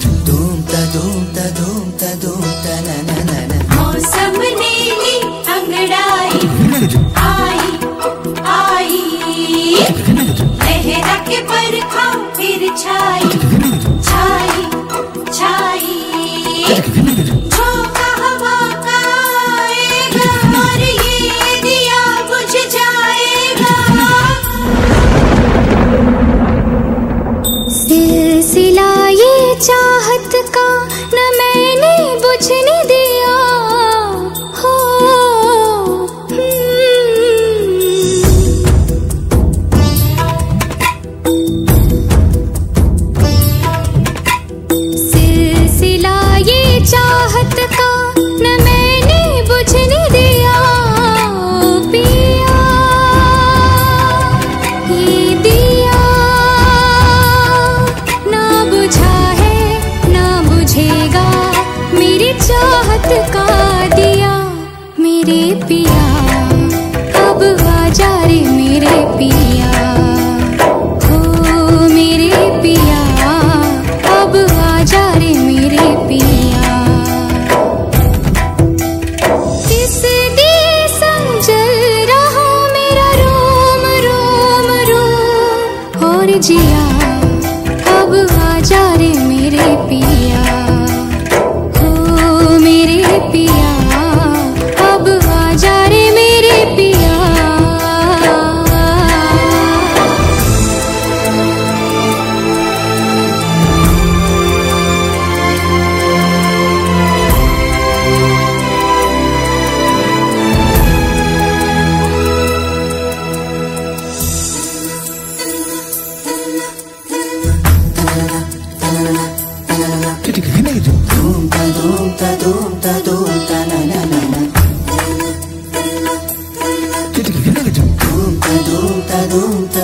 Dum dum सिलसिला चाहत का न मैंने बुझने दिया। ना बुझा है, ना बुझेगा, मेरी चाहत का दिया, मेरे पिया। अब आ जा रे मेरे पिया। जिया अब आ जा रे मेरे पिया। adulta.